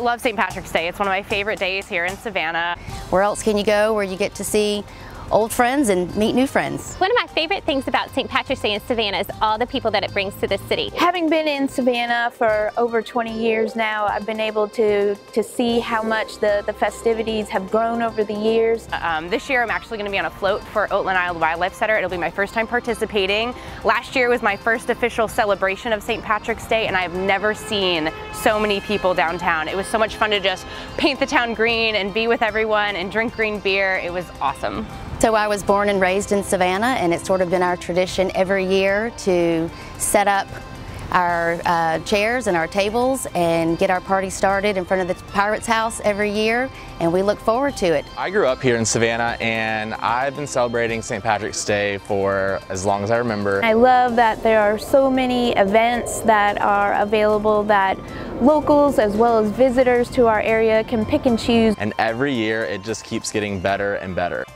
love St. Patrick's Day. It's one of my favorite days here in Savannah. Where else can you go where you get to see old friends and meet new friends. One of my favorite things about St. Patrick's Day in Savannah is all the people that it brings to the city. Having been in Savannah for over 20 years now, I've been able to, to see how much the, the festivities have grown over the years. Um, this year I'm actually going to be on a float for Oatland Island Wildlife Center. It'll be my first time participating. Last year was my first official celebration of St. Patrick's Day and I've never seen so many people downtown. It was so much fun to just paint the town green and be with everyone and drink green beer. It was awesome. So I was born and raised in Savannah and it's sort of been our tradition every year to set up our uh, chairs and our tables and get our party started in front of the Pirates House every year and we look forward to it. I grew up here in Savannah and I've been celebrating St. Patrick's Day for as long as I remember. I love that there are so many events that are available that locals as well as visitors to our area can pick and choose. And every year it just keeps getting better and better.